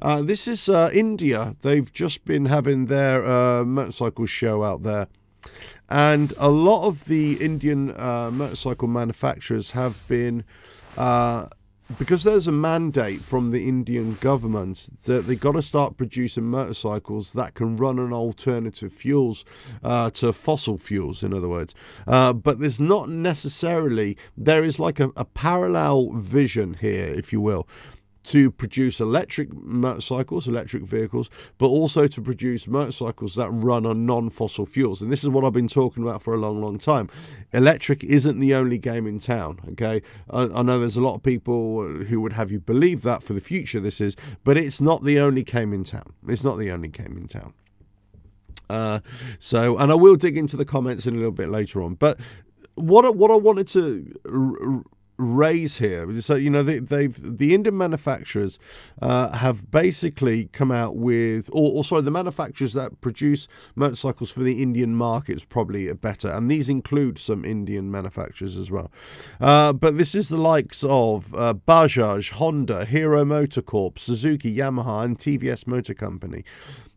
Uh, this is uh, India. They've just been having their uh, motorcycle show out there. And a lot of the Indian uh, motorcycle manufacturers have been, uh, because there's a mandate from the Indian government that they've got to start producing motorcycles that can run on alternative fuels uh, to fossil fuels, in other words. but there's not necessarily, there is like a, a parallel vision here, if you will to produce electric motorcycles, electric vehicles, but also to produce motorcycles that run on non fossil fuels. And this is what I've been talking about for a long, long time. Electric isn't the only game in town, okay? I, I know there's a lot of people who would have you believe that for the future this is, but it's not the only game in town. It's not the only game in town. Uh, so, and I will dig into the comments in a little bit later on. But what what I wanted to raise here. So you know they, have the Indian manufacturers uh, have basically come out with, or, or, sorry, the manufacturers that produce motorcycles for the Indian markets probably are better, and these include some Indian manufacturers as well. Uh, but this is the likes of uh, Bajaj, Honda, Hero MotoCorp, Suzuki, Yamaha, and TVS Motor Company.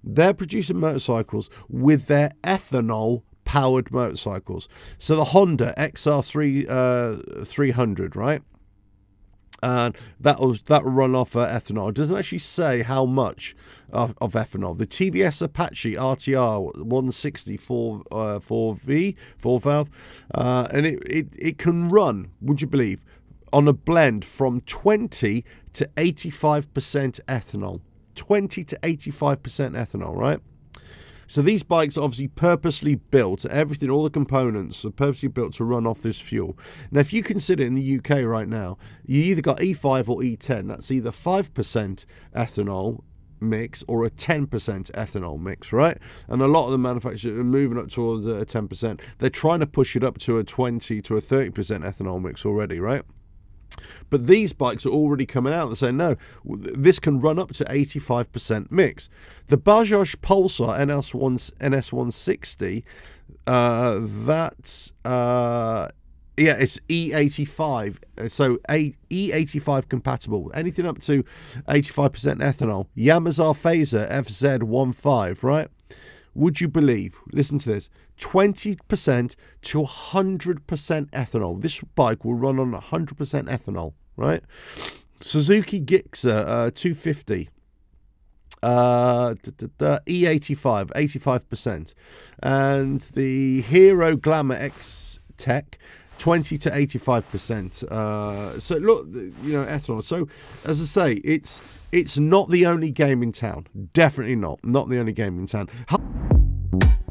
They're producing motorcycles with their ethanol powered motorcycles. So the Honda XR3 uh, 300, right? and that was that will run off ethanol. It doesn't actually say how much of, of ethanol. The TVS Apache RTR 160 4 uh, 4V 4 valve, uh, and it, it it can run. Would you believe on a blend from 20 to 85 percent ethanol. 20 to 85 percent ethanol, right? So these bikes are obviously purposely built, everything, all the components are purposely built to run off this fuel. Now, if you consider in the UK right now, you either got E5 or E10. That's either 5% ethanol mix or a 10% ethanol mix, right? And a lot of the manufacturers are moving up towards a 10%. They're trying to push it up to a 20 to a 30% ethanol mix already, right? But these bikes are already coming out and saying, no, this can run up to 85% mix. The Bajaj Pulsar NS1, NS160, uh, that's, uh, yeah, it's E85. So a, E85 compatible. Anything up to 85% ethanol. Yamaha Fazer FZ15, right? Would you believe, listen to this, 20% to 100% ethanol. This bike will run on 100% ethanol, right? Suzuki Gixxer uh, 250. Uh, E85, 85%. And the Hero Glamour X Tech, 20 to 85%. Uh, so look, you know, ethanol. So as I say, it's it's not the only game in town. Definitely not. Not the only game in town. Thank you